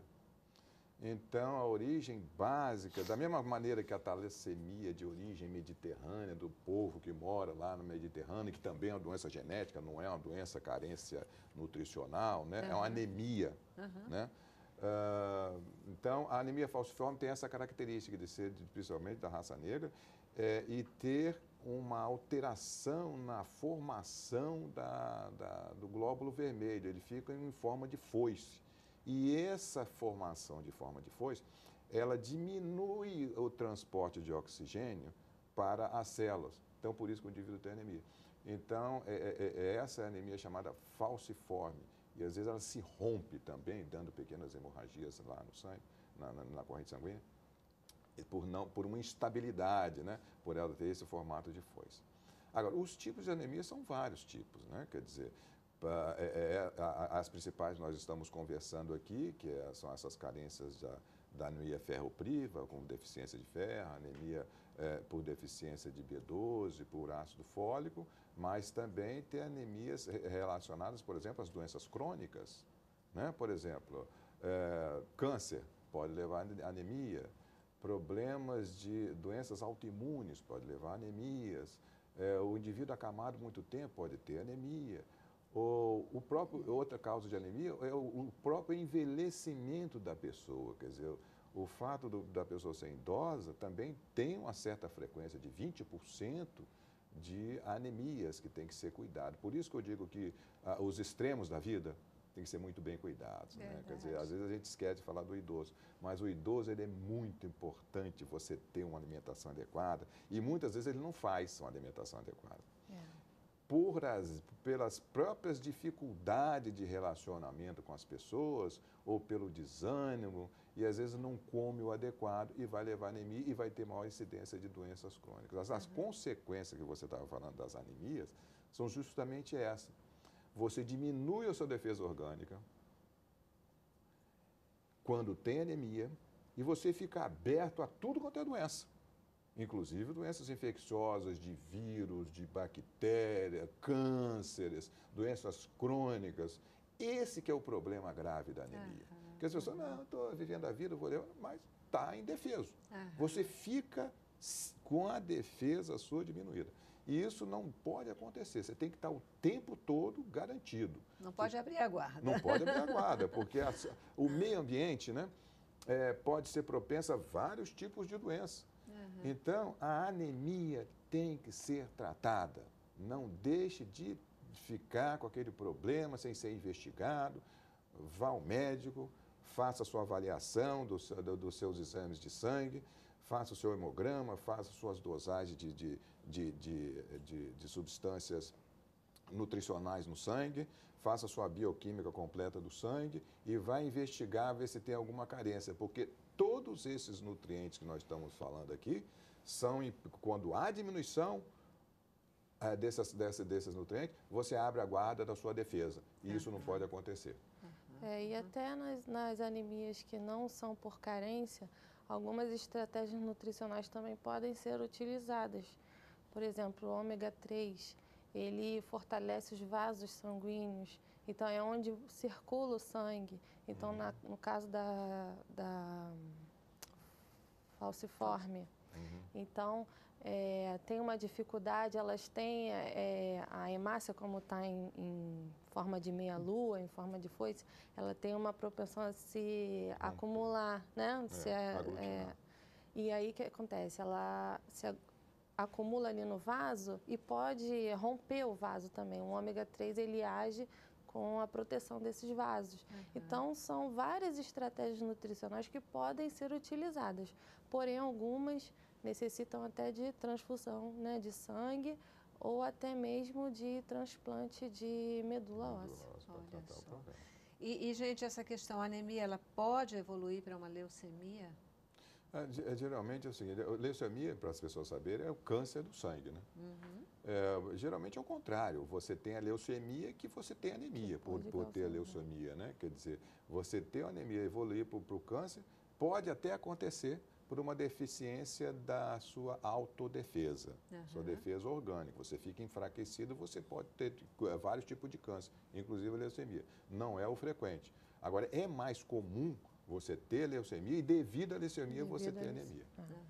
Então, a origem básica, da mesma maneira que a talassemia de origem mediterrânea, do povo que mora lá no Mediterrâneo, que também é uma doença genética, não é uma doença carência nutricional, né? Uhum. é uma anemia. Uhum. Né? Uh, então, a anemia falciforme tem essa característica de ser, principalmente da raça negra, é, e ter uma alteração na formação da, da, do glóbulo vermelho. Ele fica em forma de foice. E essa formação de forma de foice, ela diminui o transporte de oxigênio para as células. Então, por isso que o indivíduo tem anemia. Então, é, é, é essa anemia chamada falciforme. E às vezes ela se rompe também, dando pequenas hemorragias lá no sangue, na, na, na corrente sanguínea, por, não, por uma instabilidade, né? por ela ter esse formato de foice. Agora, os tipos de anemia são vários tipos, né? quer dizer, é, é, é as principais nós estamos conversando aqui, que é, são essas carências da, da anemia ferropriva, com deficiência de ferro, anemia é, por deficiência de B12, por ácido fólico, mas também tem anemias relacionadas, por exemplo, às doenças crônicas. Né? Por exemplo, é, câncer pode levar a anemia, problemas de doenças autoimunes pode levar a anemias, é, o indivíduo acamado muito tempo pode ter anemia. O, o próprio, outra causa de anemia é o, o, próprio envelhecimento da pessoa. Quer dizer, o fato do, da pessoa ser idosa também tem uma certa frequência de 20% de anemias que tem que ser cuidado. Por isso que eu digo que ah, os extremos da vida têm que ser muito bem cuidados. Né? Quer dizer, às vezes a gente esquece de falar do idoso, mas o idoso ele é muito importante você ter uma alimentação adequada e muitas vezes ele não faz uma alimentação adequada por as, pelas próprias dificuldades de relacionamento com as pessoas ou pelo desânimo e às vezes não come o adequado e vai levar anemia e vai ter maior incidência de doenças crônicas. As, as uhum. consequências que você estava falando das anemias são justamente essas. Você diminui a sua defesa orgânica quando tem anemia e você fica aberto a tudo quanto é doença inclusive doenças infecciosas de vírus, de bactéria, cânceres, doenças crônicas Esse que é o problema grave da anemia. Uhum. Porque as pessoas, não, estou vivendo a vida, vou ler, mas está indefeso. Uhum. Você fica com a defesa sua diminuída. E isso não pode acontecer. Você tem que estar o tempo todo garantido. Não pode abrir a guarda. Não pode abrir a guarda, porque a, o meio ambiente né, é, pode ser propenso a vários tipos de doenças. Então, a anemia tem que ser tratada. Não deixe de ficar com aquele problema sem ser investigado. Vá ao médico, faça sua avaliação do, do, dos seus exames de sangue, faça o seu hemograma, faça suas dosagens de, de, de, de, de substâncias nutricionais no sangue, faça sua bioquímica completa do sangue e vai investigar, ver se tem alguma carência, porque todos esses nutrientes que nós estamos falando aqui são, quando há diminuição é, dessas, dessas, desses nutrientes, você abre a guarda da sua defesa. E isso não pode acontecer. É, e até nas, nas anemias que não são por carência, algumas estratégias nutricionais também podem ser utilizadas. Por exemplo, o ômega 3, ele fortalece os vasos sanguíneos, então é onde circula o sangue. Então, uhum. na, no caso da, da falciforme, uhum. então é, tem uma dificuldade, elas têm é, a hemácia, como está em, em, forma de meia-lua, em forma de foice, ela tem uma propensão a se acumular, né? É, se, é, é, e aí o que acontece? Ela se acumula ali no vaso e pode romper o vaso também. O ômega 3 ele age com a proteção desses vasos. Uhum. Então, são várias estratégias nutricionais que podem ser utilizadas, porém, algumas necessitam até de transfusão né, de sangue ou até mesmo de transplante de medula óssea. Olha só. E, e, gente, essa questão, a anemia, ela pode evoluir para uma leucemia? É, é, geralmente é o seguinte, leucemia, para as pessoas saberem, é o câncer do sangue, né? Uhum. É, geralmente é o contrário, você tem a leucemia que você tem anemia por, por ter a leucemia, né? Quer dizer, você ter anemia evoluir para o câncer, pode até acontecer por uma deficiência da sua autodefesa, uhum. sua defesa orgânica. Você fica enfraquecido, você pode ter eh, vários tipos de câncer, inclusive a leucemia. Não é o frequente. Agora, é mais comum você ter leucemia e devido à leucemia devido você ter anemia. Uhum.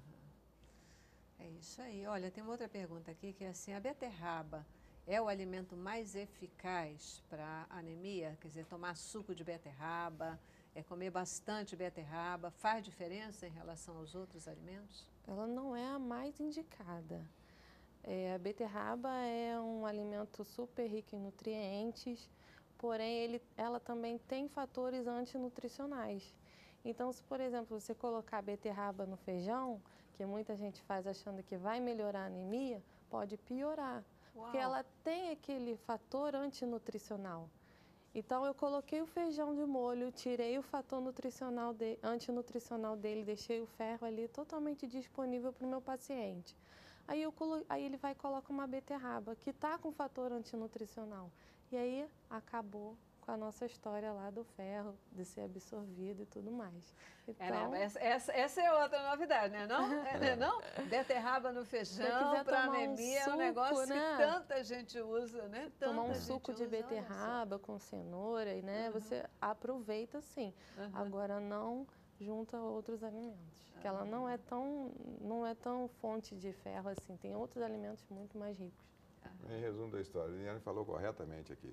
É isso aí. Olha, tem uma outra pergunta aqui que é assim, a beterraba é o alimento mais eficaz para anemia? Quer dizer, tomar suco de beterraba, é comer bastante beterraba, faz diferença em relação aos outros alimentos? Ela não é a mais indicada. É, a beterraba é um alimento super rico em nutrientes, porém ele, ela também tem fatores antinutricionais. Então, se por exemplo você colocar beterraba no feijão, que muita gente faz achando que vai melhorar a anemia, pode piorar, Uau. porque ela tem aquele fator antinutricional. Então eu coloquei o feijão de molho, tirei o fator nutricional de, antinutricional dele, deixei o ferro ali totalmente disponível para o meu paciente. Aí, eu, aí ele vai e coloca uma beterraba que está com fator antinutricional. E aí acabou com a nossa história lá do ferro, de ser absorvido e tudo mais. Então, é, né? essa, essa, essa, é outra novidade, né? Não, é, né? não? Beterraba no feijão para anemia um suco, é um negócio né? que tanta gente usa, né? Tanta tomar um suco de beterraba com cenoura, e, né? Uhum. Você aproveita sim. Uhum. Agora não junto a outros alimentos, que ela não é tão não é tão fonte de ferro assim. Tem outros alimentos muito mais ricos. Em resumo da história, a Liliane falou corretamente aqui.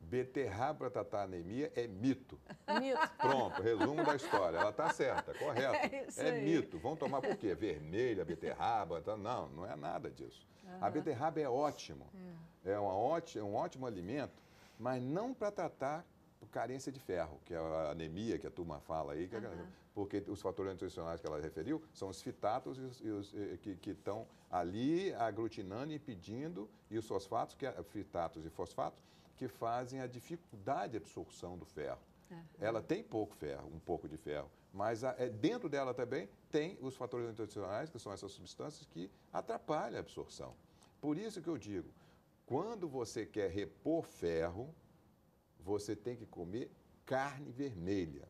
Beterraba para tratar anemia é mito. Mito. Pronto, resumo da história. Ela está certa, correto. É, é mito. Vão tomar por quê? Vermelha, beterraba? Tá? Não, não é nada disso. Uhum. A beterraba é ótimo. É, é uma ótima, é um ótimo alimento, mas não para tratar carência de ferro, que é a anemia que a turma fala aí, uhum. porque os fatores nutricionais que ela referiu são os fitatos e os, e os, que estão ali aglutinando e impedindo, e os fosfatos, que é, fitatos e fosfatos, que fazem a dificuldade de absorção do ferro. Uhum. Ela tem pouco ferro, um pouco de ferro, mas a, é, dentro dela também tem os fatores nutricionais, que são essas substâncias que atrapalham a absorção. Por isso que eu digo, quando você quer repor ferro, você tem que comer carne vermelha.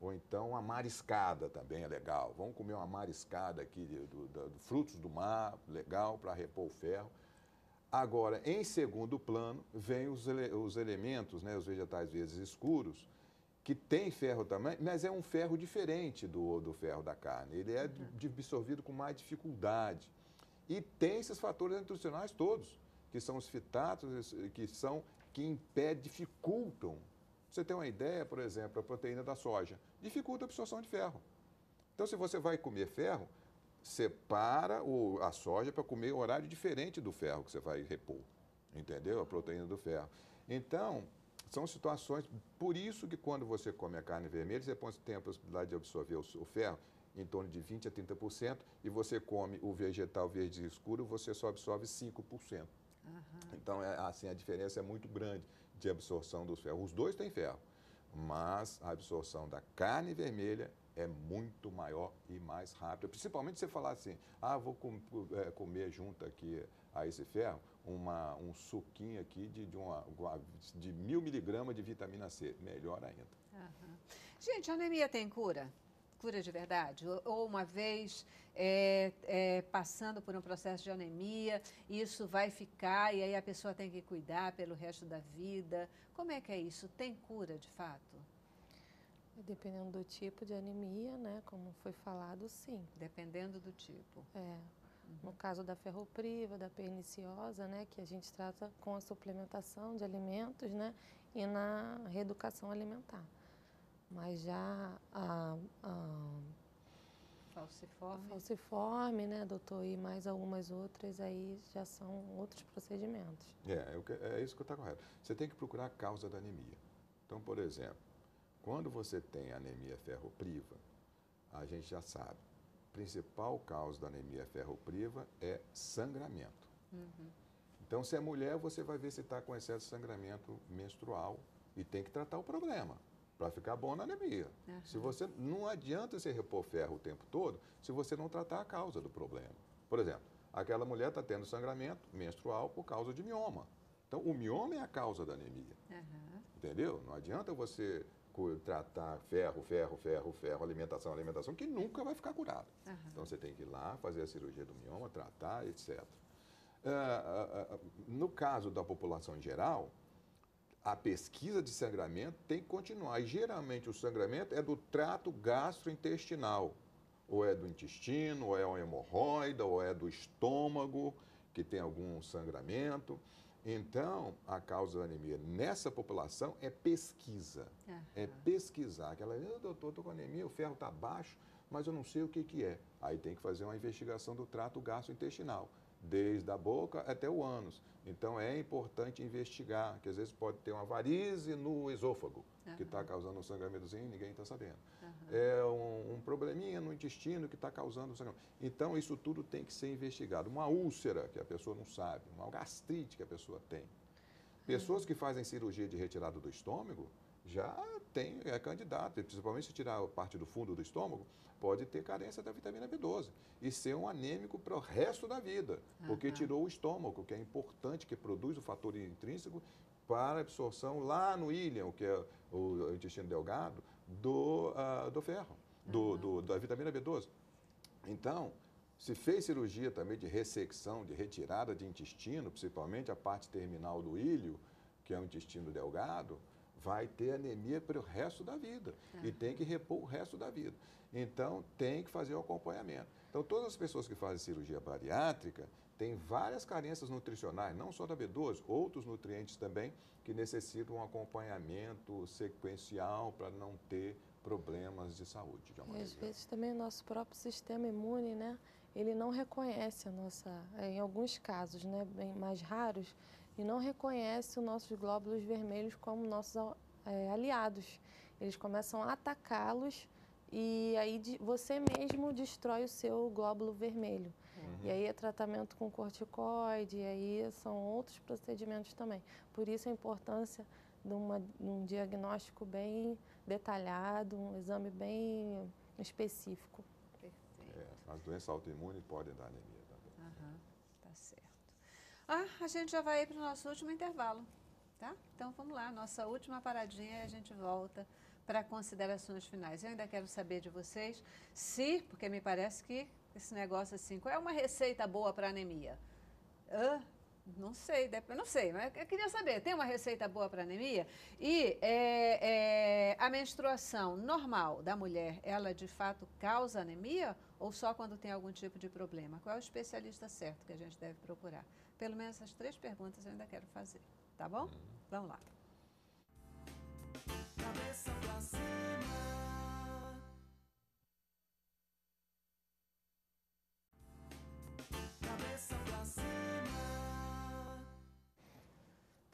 Ou então uma mariscada também é legal. Vamos comer uma mariscada aqui de, do, do, do frutos do mar, legal, para repor o ferro. Agora, em segundo plano, vem os, ele, os elementos, né, os vegetais verdes escuros, que tem ferro também, mas é um ferro diferente do, do ferro da carne. Ele é absorvido com mais dificuldade. E tem esses fatores nutricionais todos, que são os fitatos, que são que impedem, dificultam. Você tem uma ideia, por exemplo, a proteína da soja dificulta a absorção de ferro. Então, se você vai comer ferro, separa o, a soja para comer um horário diferente do ferro que você vai repor. Entendeu? A proteína do ferro. Então, são situações. Por isso que quando você come a carne vermelha, você tem a possibilidade de absorver o, ferro em torno de 20% a 30%, e você come o vegetal verde escuro, você só absorve 5%. Uhum. Então, é, assim, a diferença é muito grande de absorção dos ferros. Os dois têm ferro, mas a absorção da carne vermelha é muito maior e mais rápida. Principalmente você falar assim, ah, vou com, é, comer junto aqui a esse ferro uma, um suquinho aqui de, de, uma, de mil miligramas de vitamina C. Melhor ainda. Uhum. Gente, a anemia tem cura? Cura de verdade? Ou uma vez é, é, passando por um processo de anemia, isso vai ficar e aí a pessoa tem que cuidar pelo resto da vida? Como é que é isso? Tem cura de fato? Dependendo do tipo de anemia, né? Como foi falado, sim. Dependendo do tipo. É. Uhum. No caso da ferropriva, da perniciosa, né? Que a gente trata com a suplementação de alimentos, né? E na reeducação alimentar. Mas já a, a falciforme. A falciforme, né, doutor, e mais algumas outras aí já são outros procedimentos. É, é, é isso que está correto. Você tem que procurar a causa da anemia. Então, por exemplo, quando você tem anemia ferropriva, a gente já sabe, principal causa da anemia ferropriva é sangramento. Uhum. Então, se é mulher, você vai ver se está com excesso de sangramento menstrual e tem que tratar o problema para ficar bom na anemia. Uhum. Se você não adianta você repor ferro o tempo todo se você não tratar a causa do problema. Por exemplo, aquela mulher está tendo sangramento menstrual por causa de mioma. Então, o mioma é a causa da anemia. Uhum. Entendeu? Não adianta você tratar ferro, ferro, ferro, ferro, alimentação, alimentação, que nunca vai ficar curado. Uhum. Então você tem que ir lá, fazer a cirurgia do mioma, tratar, etc. Uh, uh, uh, no caso da população em geral, a pesquisa de sangramento tem que continuar. E geralmente o sangramento é do trato gastrointestinal. Ou é do intestino, ou é uma hemorroida, ou é do estômago, que tem algum sangramento. Então, a causa da anemia nessa população é pesquisa. Uhum. É pesquisar. Aquela, oh, doutor, estou com anemia, o ferro está baixo, mas eu não sei o que, que é. Aí tem que fazer uma investigação do trato gastrointestinal desde a boca até o ânus. Então é importante investigar, que às vezes pode ter uma varize no esôfago, uhum. que está causando um sangramentozinho e ninguém está sabendo. Uhum. É um, um, probleminha no intestino que está causando sangramento. Então isso tudo tem que ser investigado. Uma úlcera que a pessoa não sabe, uma gastrite que a pessoa tem. Pessoas que fazem cirurgia de retirada do estômago já tem, é candidato, principalmente se tirar a parte do fundo do estômago, pode ter carência da vitamina B12 e ser um anêmico para o resto da vida, porque tirou o estômago, que é importante, que produz o fator intrínseco para a absorção lá no íleon, que é o intestino delgado, do, uh, do ferro, do, do, da vitamina B12. Então, se fez cirurgia também de ressecção, de retirada de intestino, principalmente a parte terminal do íleo, que é o intestino delgado, vai ter anemia para o resto da vida e tem que repor o resto da vida. Então, tem que fazer o acompanhamento. Então, todas as pessoas que fazem cirurgia bariátrica têm várias carências nutricionais, não só da B12, outros nutrientes também que necessitam um acompanhamento sequencial para não ter problemas de saúde. De e às vezes também o nosso próprio sistema imune, né? Ele não reconhece a nossa, em alguns casos, né, bem mais raros, e não reconhece os nossos glóbulos vermelhos como nossos é, aliados. Eles começam a atacá-los e aí você mesmo destrói o seu glóbulo vermelho. Uhum. E aí é tratamento com corticoide, e aí são outros procedimentos também. Por isso a importância de, uma, de um diagnóstico bem detalhado, um exame bem específico. Perfeito. É, as doenças autoimunes podem dar anemia também. Uhum, tá certo. Ah, a gente já vai para o nosso último intervalo, tá? Então vamos lá, nossa última paradinha e a gente volta para considerações finais. Eu ainda quero saber de vocês se, porque me parece que esse negócio assim, qual é uma receita boa para anemia? Hã? Não sei, não sei, mas eu queria saber, tem uma receita boa para anemia? E é, é, a menstruação normal da mulher, ela de fato causa anemia ou só quando tem algum tipo de problema? Qual é o especialista certo que a gente deve procurar? Pelo menos essas três perguntas eu ainda quero fazer, tá bom? Uhum. Vamos lá. Cabeça pra cima.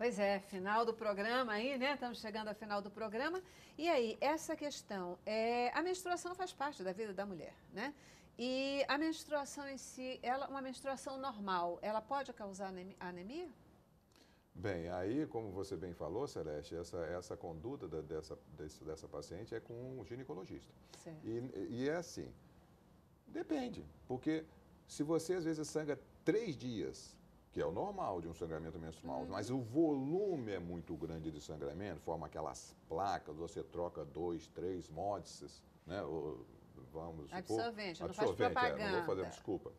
Pois é, final do programa aí, né? Estamos chegando ao final do programa. E aí, essa questão, é, a menstruação faz parte da vida da mulher, né? E a menstruação em si, ela, uma menstruação normal, ela pode causar anemia? Bem, aí, como você bem falou, Celeste, essa, essa conduta da, dessa, desse, dessa paciente é com um ginecologista. Certo. E, e é assim, depende, porque se você às vezes sangra três dias que é o normal de um sangramento menstrual, uhum. mas o volume é muito grande de sangramento, forma aquelas placas, você troca dois, três módices, né? Ou, vamos absorvente, supor, não absorvente, faz propaganda. É, não vou fazer desculpa.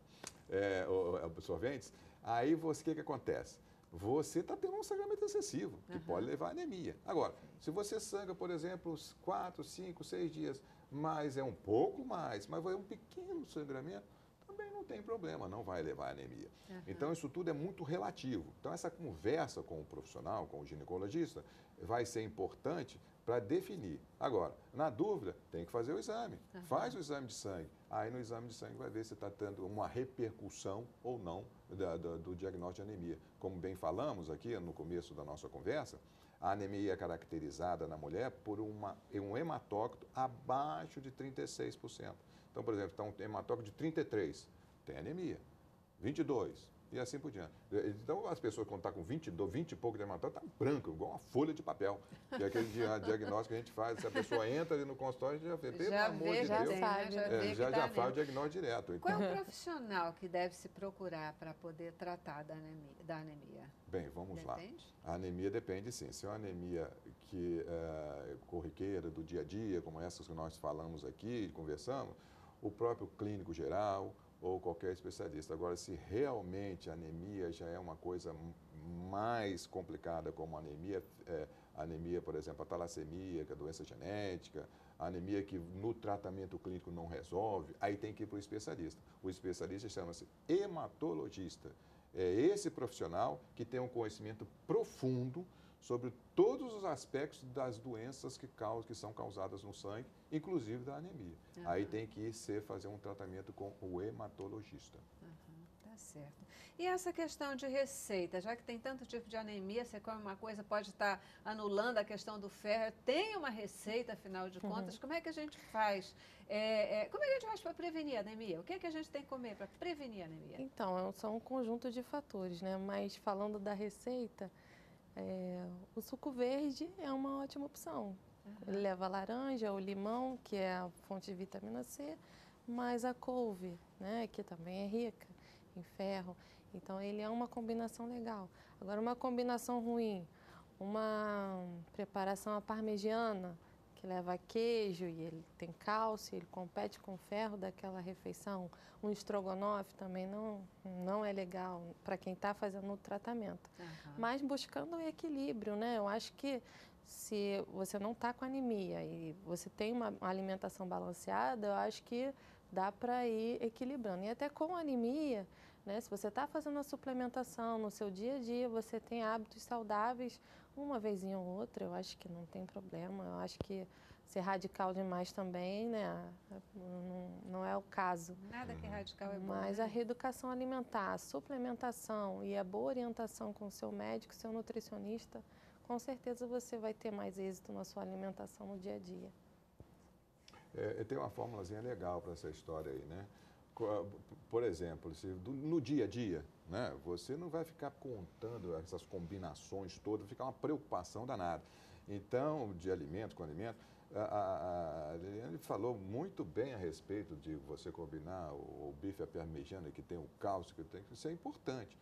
É, absorventes. Aí você, o que, que acontece? Você está tendo um sangramento excessivo, que uhum. pode levar a anemia. Agora, se você sangra, por exemplo, quatro, cinco, seis dias, mas é um pouco mais, mas vai um pequeno sangramento, não tem problema, não vai levar anemia. Uhum. Então, isso tudo é muito relativo. Então, essa conversa com o profissional, com o ginecologista, vai ser importante para definir. Agora, na dúvida, tem que fazer o exame. Uhum. Faz o exame de sangue. Aí, no exame de sangue, vai ver se está tendo uma repercussão ou não da, da, do diagnóstico de anemia. Como bem falamos aqui no começo da nossa conversa, a anemia é caracterizada na mulher por uma, um hematócrito abaixo de 36%. Então, por exemplo, está um hematócrito de 33% tem anemia. 22 e assim por diante. Então, as pessoas, quando estão tá com 20, 20 e pouco de hematócrito, está branco, igual uma folha de papel. Que é aquele diagnóstico que a gente faz. Se a pessoa entra ali no consultório, a gente já vê, pelo já amor vê, de já Deus. Sabe, já, é, já, já tá faz o diagnóstico direto. Qual é o profissional que deve se procurar para poder tratar da anemia? Da anemia? Bem, vamos depende? lá. A anemia depende sim. Se é uma anemia que é corriqueira, do dia a dia, como essas que nós falamos aqui, conversamos, o próprio clínico geral, ou qualquer especialista. Agora, se realmente anemia já é uma coisa mais complicada, como anemia, é, anemia, por exemplo, a talassemia, que é doença genética, anemia que no tratamento clínico não resolve, aí tem que ir para o especialista. O especialista chama-se hematologista. É esse profissional que tem um conhecimento profundo sobre todos os aspectos das doenças que, causam, que são causadas no sangue, inclusive da anemia. Uhum. Aí tem que ser fazer um tratamento com o hematologista. Uhum, tá certo. E essa questão de receita, já que tem tanto tipo de anemia, você come uma coisa, pode estar anulando a questão do ferro, tem uma receita, afinal de contas, uhum. como é que a gente faz? É, é, como é que a gente faz para prevenir a anemia? O que é que a gente tem que comer para prevenir a anemia? Então, são um conjunto de fatores, né? Mas falando da receita, é, o suco verde é uma ótima opção. Uhum. Ele leva laranja ou limão, que é a fonte de vitamina C, mais a couve, né, que também é rica em ferro. Então, ele é uma combinação legal. Agora, uma combinação ruim, uma preparação à parmegiana, que leva queijo e ele tem cálcio, ele compete com ferro daquela refeição. Um estrogonofe também não, não é legal para quem está fazendo o tratamento. Uhum. Mas buscando o equilíbrio, né? Eu acho que se você não está com anemia e você tem uma alimentação balanceada, eu acho que dá para ir equilibrando. E até com anemia, né? Se você está fazendo a suplementação no seu dia a dia, você tem hábitos saudáveis, uma vez ou outra, eu acho que não tem problema. Eu acho que ser radical demais também, né? Não, não é o caso. Nada que radical é bom. Mas né? a reeducação alimentar, a suplementação e a boa orientação com o seu médico, seu nutricionista, com certeza você vai ter mais êxito na sua alimentação no dia a dia. É, tem uma fórmulazinha legal para essa história aí, né? Por exemplo, se no dia a dia, né, você não vai ficar contando essas combinações todas, fica uma preocupação danada. Então, de alimento com alimento, Liliane falou muito bem a respeito de você combinar o, o bife à parmegiana, que tem o cálcio, que tem, isso é importante.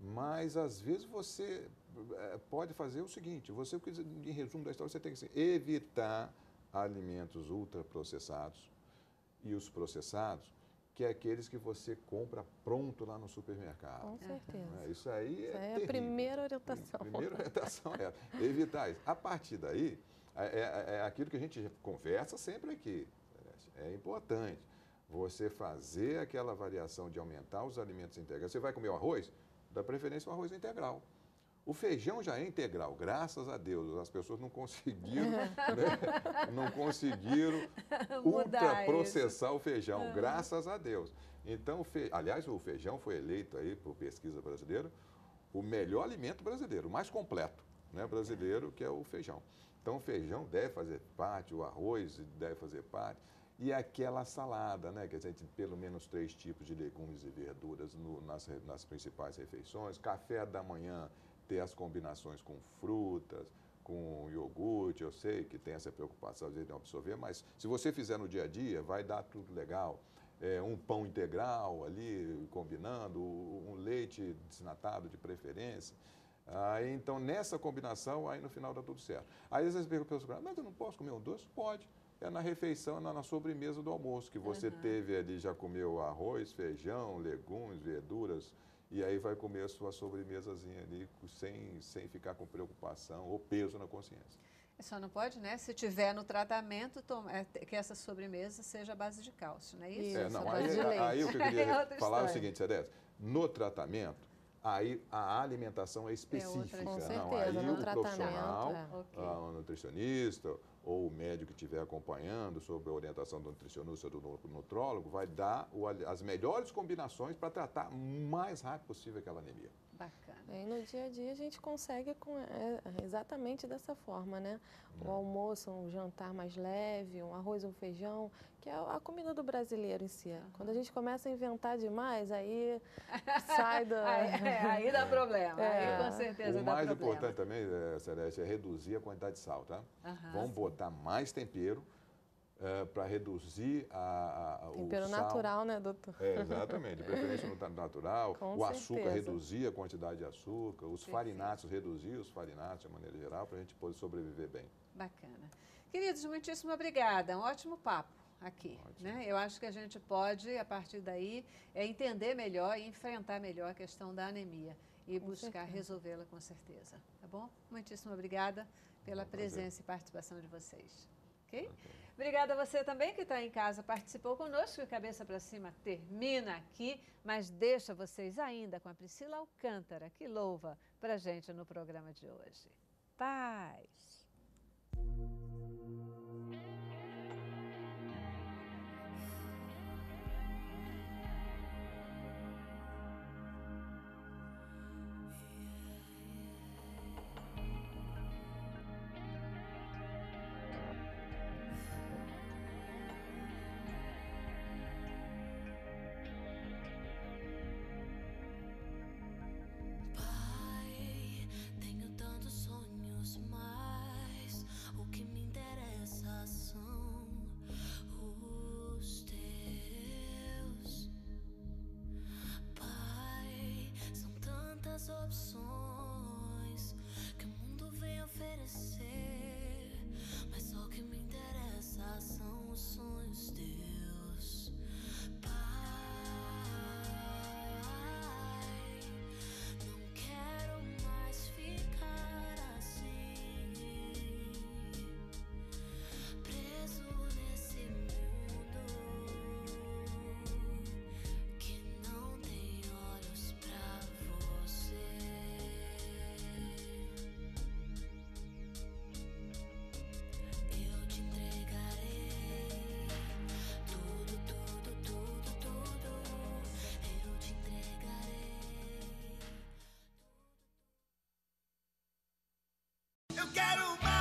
Mas, às vezes, você é, pode fazer o seguinte, você, em resumo da história, você tem que assim, evitar alimentos ultraprocessados e os processados que é aqueles que você compra pronto lá no supermercado. Com certeza. É, isso aí Isso é, é a primeira orientação. Primeira orientação é evitar isso. A partir daí, é, é- é aquilo que a gente conversa sempre aqui. É importante você fazer aquela variação de aumentar os alimentos integrais. Você vai comer o arroz? Dá preferência ao arroz integral. O feijão já é integral, graças a Deus. As pessoas não conseguiram, né? não conseguiram ultraprocessar o feijão, graças a Deus. Então, fe- aliás, o feijão foi eleito aí por pesquisa brasileira o melhor alimento brasileiro, o mais completo né, brasileiro, que é o feijão. Então, o feijão deve fazer parte, o arroz deve fazer parte, e aquela salada, né, que a gente pelo menos três tipos de legumes e verduras no- nas, nas principais refeições, café da manhã, ter as combinações com frutas, com iogurte, eu sei que tem essa preocupação às vezes de absorver, mas se você fizer no dia a dia, vai dar tudo legal. É, um pão integral ali, combinando, um leite desnatado de preferência. Aí, então, nessa combinação, aí no final dá tudo certo. Aí, às vezes, perguntam para mas eu não posso comer um doce? Pode. É na refeição, na, na sobremesa do almoço, que você teve ali, já comeu arroz, feijão, legumes, verduras, e aí vai comer a sua sobremesazinha ali, sem, sem ficar com preocupação ou peso na consciência. Só não pode, né? Se tiver no tratamento, tom- é, que essa sobremesa seja à base de cálcio, não é isso? Isso, É, não, aí, de leite. aí o que eu É queria outra falar é o seguinte, Cedes, no tratamento, aí a alimentação é específica. Com não, certeza, aí no o tratamento, profissional, é. Ah, o nutricionista ou o médico que estiver acompanhando sob a orientação do nutricionista ou do nu- nutrólogo vai dar as melhores combinações para tratar o mais rápido possível aquela anemia. Bacana. E no dia a dia a gente consegue com, é, exatamente dessa forma, né? O Hum. almoço, um jantar mais leve, um arroz, um feijão, que é a comida do brasileiro em si. Quando a gente começa a inventar demais, aí sai da... Aí, é, aí dá problema, É. aí com certeza o dá mais problema. importante também, eh, Celeste, é reduzir a quantidade de sal, tá? Aham. Vamos botar mais tempero para reduzir a, a, o Tempero sal. natural, né, doutor? É, exatamente, de preferência no natural. Com o açúcar certeza. reduzir a quantidade de açúcar, os Perfeito. farináceos reduzir os farináceos de maneira geral para a gente poder sobreviver bem. Bacana. Queridos, muitíssimo obrigada. Um ótimo papo aqui. Ótimo. Né? Eu acho que a gente pode, a partir daí, é, entender melhor e enfrentar melhor a questão da anemia e Com buscar resolvê-la com certeza. Tá bom? Muitíssimo obrigada pela Um prazer. presença e participação de vocês. Ok? Obrigada a você também que está em casa, participou conosco. O Cabeça para Cima termina aqui, mas deixa vocês ainda com a Priscila Alcântara, que louva para gente no programa de hoje. Paz! Eu quero mais.